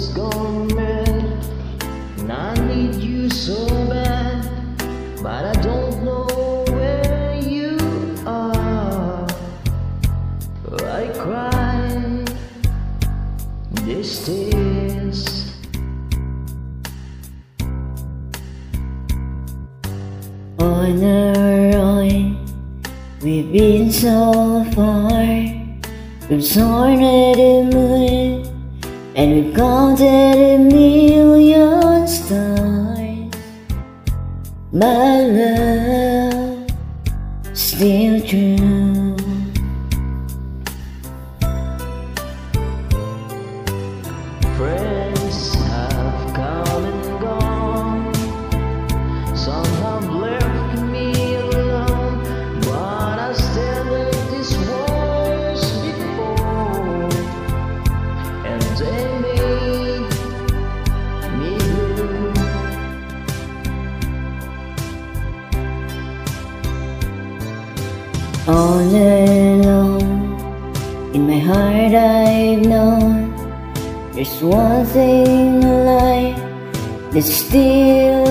is gone and I need you so bad, but I don't know where you are. I cry this tears. On our own, we've been so far from sun to the moon and we've counted a million stars. My love, still true. All alone, in my heart I've known There's one thing in life that still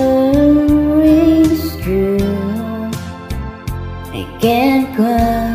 rings true. I can't count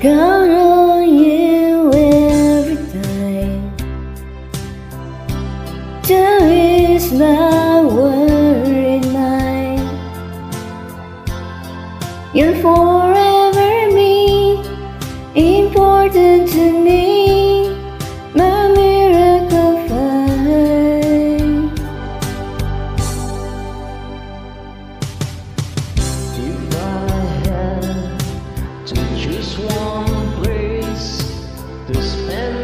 Count on you every time? To ease my worried mind. You're forever choose one place to spend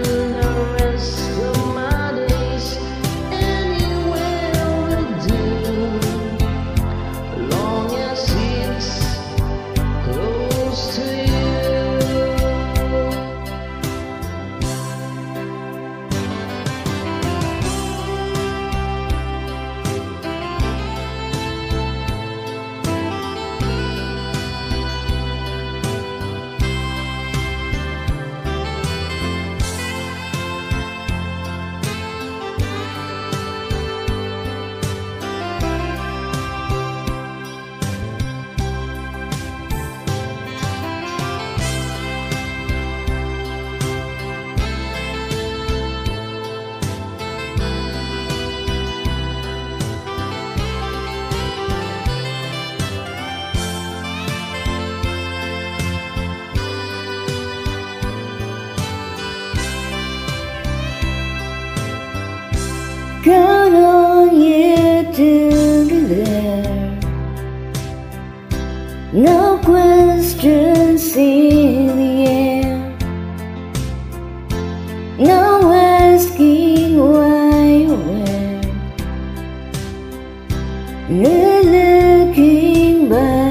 Count on you to there. No questions in the air. No asking why or where. No looking back.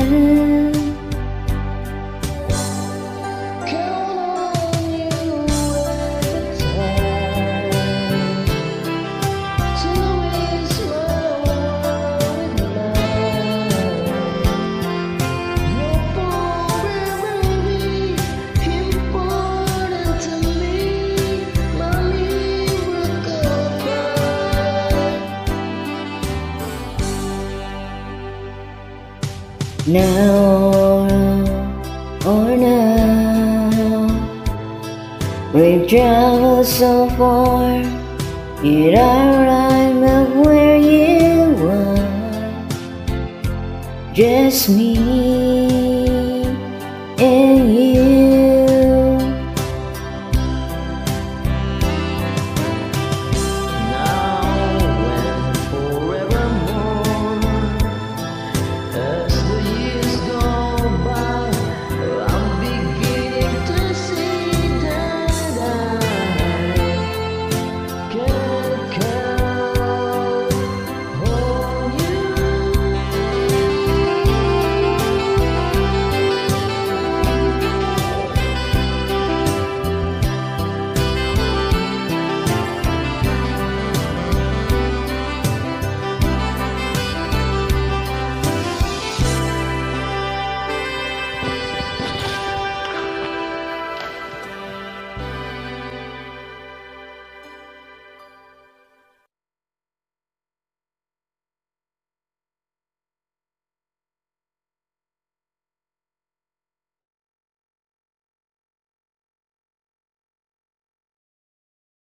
Now or now, we've traveled so far, yet I'm of where you are. Just me